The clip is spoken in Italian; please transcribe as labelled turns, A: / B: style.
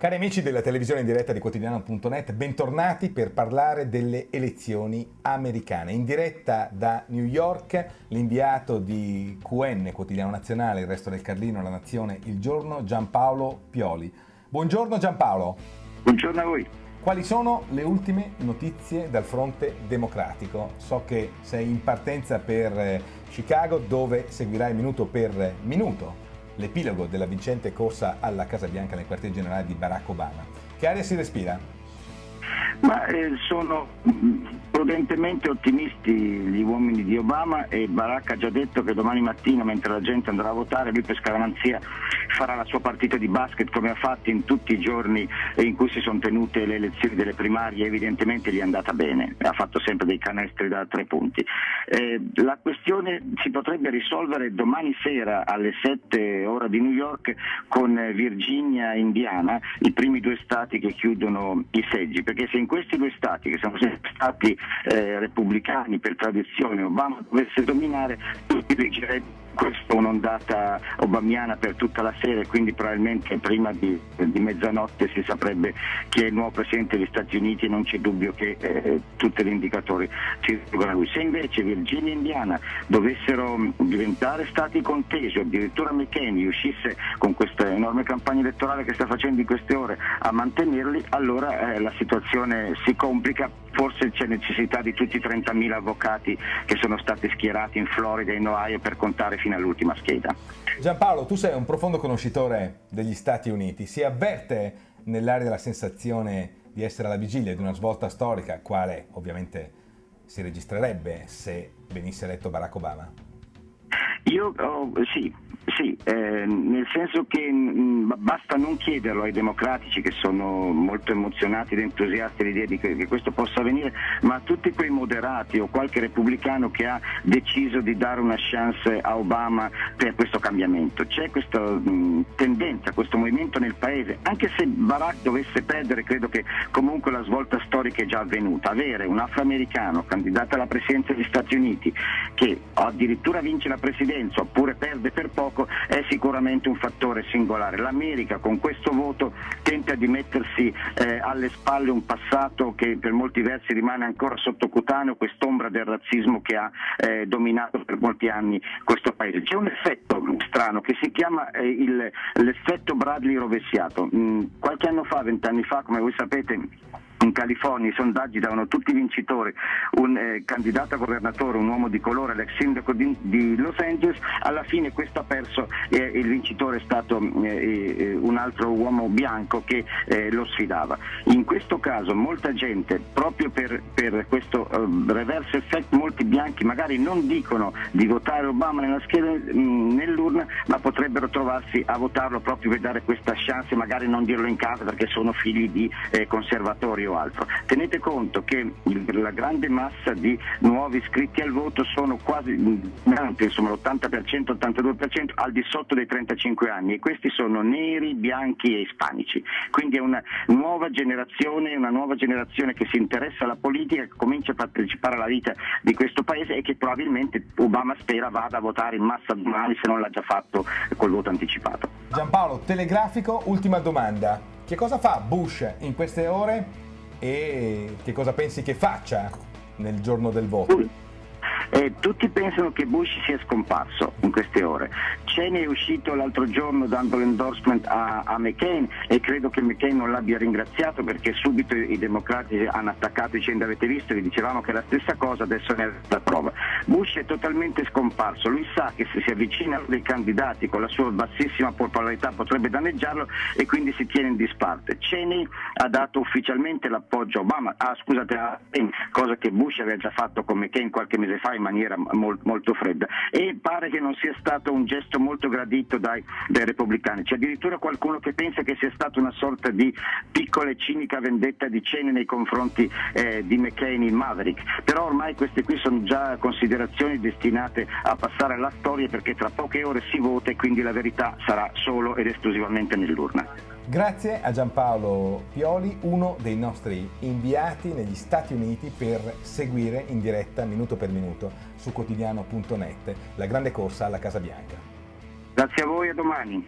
A: Cari amici della televisione in diretta di quotidiano.net, bentornati per parlare delle elezioni americane. In diretta da New York, l'inviato di QN, Quotidiano Nazionale, il resto del Carlino, La Nazione, Il Giorno, Giampaolo Pioli. Buongiorno Giampaolo.
B: Buongiorno a voi.
A: Quali sono le ultime notizie dal fronte democratico? So che sei in partenza per eh, Chicago dove seguirai minuto per minuto l'epilogo della vincente corsa alla Casa Bianca nel quartier generale di Barack Obama. Che aria si respira?
B: Ma eh, sono prudentemente ottimisti gli uomini di Obama e Barack ha già detto che domani mattina mentre la gente andrà a votare lui per scaramanzia farà la sua partita di basket come ha fatto in tutti i giorni in cui si sono tenute le elezioni delle primarie, evidentemente gli è andata bene, ha fatto sempre dei canestri da tre punti. Eh, la questione si potrebbe risolvere domani sera alle 7 ora di New York con Virginia e Indiana, i primi due stati che chiudono i seggi, perché se in questi due stati, che sono stati eh, repubblicani per tradizione, Obama dovesse dominare, tutti leggerebbero questa un'ondata obamiana per tutta la sera e quindi probabilmente prima di, di, mezzanotte si saprebbe chi è il nuovo Presidente degli Stati Uniti e non c'è dubbio che eh, tutti gli indicatori ci dicono a lui. Se invece Virginia e Indiana dovessero diventare stati contesi o addirittura McCain riuscisse con questa enorme campagna elettorale che sta facendo in queste ore a mantenerli, allora eh, la situazione si complica forse c'è necessità di tutti i 30.000 avvocati che sono stati schierati in Florida e in Ohio per contare fino all'ultima scheda.
A: Giampaolo, tu sei un profondo conoscitore degli Stati Uniti, si avverte nell'area la sensazione di essere alla vigilia di una svolta storica, quale ovviamente si registrerebbe se venisse eletto Barack Obama?
B: Io oh, sì, sì, eh, nel senso che mh, mm, basta non chiederlo ai democratici che sono molto emozionati ed entusiasti all'idea di che, che, questo possa avvenire, ma a tutti quei moderati o qualche repubblicano che ha deciso di dare una chance a Obama per questo cambiamento. C'è questa mh, mm, tendenza, questo movimento nel paese, anche se Barack dovesse perdere, credo che comunque la svolta storica è già avvenuta. Avere un afroamericano candidato alla presidenza degli Stati Uniti che addirittura vince la presidenza oppure perde per poco, poco è sicuramente un fattore singolare. L'America con questo voto tenta di mettersi eh, alle spalle un passato che per molti versi rimane ancora sottocutaneo, quest'ombra del razzismo che ha eh, dominato per molti anni questo paese. C'è un effetto strano che si chiama eh, il, l'effetto Bradley rovesciato. Mm, qualche anno fa, vent'anni fa, come voi sapete, in California i sondaggi davano tutti vincitori, un eh, candidato a governatore, un uomo di colore, l'ex sindaco di, di Los Angeles, alla fine questo ha perso e eh, il vincitore è stato eh, eh, un altro uomo bianco che eh, lo sfidava. In questo caso molta gente, proprio per, per questo uh, reverse effect, molti bianchi magari non dicono di votare Obama nella scheda mh, mm, nell'urna, ma potrebbero trovarsi a votarlo proprio per dare questa chance, magari non dirlo in casa perché sono figli di eh, conservatori o altro. Tenete conto che la grande massa di nuovi iscritti al voto sono quasi insomma, l'80%, 82% al di sotto dei 35 anni e questi sono neri, bianchi e ispanici. Quindi è una nuova generazione, una nuova generazione che si interessa alla politica, che comincia a partecipare alla vita di questo paese e che probabilmente Obama spera vada a votare in massa domani se non l'ha già fatto col voto anticipato.
A: Giampaolo, telegrafico, ultima domanda. Che cosa fa Bush in queste ore e che cosa pensi che faccia nel giorno del voto?
B: Eh, tutti pensano che Bush sia scomparso in queste ore. Cheney è uscito l'altro giorno dando l'endorsement a, a, McCain e credo che McCain non l'abbia ringraziato perché subito i, democratici hanno attaccato dicendo avete visto, vi dicevamo che è la stessa cosa, adesso ne è la prova. Bush è totalmente scomparso, lui sa che se si avvicina a dei candidati con la sua bassissima popolarità potrebbe danneggiarlo e quindi si tiene in disparte. Cheney ha dato ufficialmente l'appoggio a Obama, ah, scusate, cosa che Bush aveva già fatto con McCain qualche mese fa in maniera molto, molto fredda e pare che non sia stato un gesto molto gradito dai, dai repubblicani. C'è addirittura qualcuno che pensa che sia stata una sorta di piccola e cinica vendetta di Cheney nei confronti eh, di McCain in Maverick, però ormai queste qui sono già considerazioni destinate a passare alla storia perché tra poche ore si vota e quindi la verità sarà solo ed esclusivamente nell'urna.
A: Grazie a Giampaolo Pioli, uno dei nostri inviati negli Stati Uniti per seguire in diretta minuto per minuto su quotidiano.net la grande corsa alla Casa Bianca.
B: Grazie a voi a domani.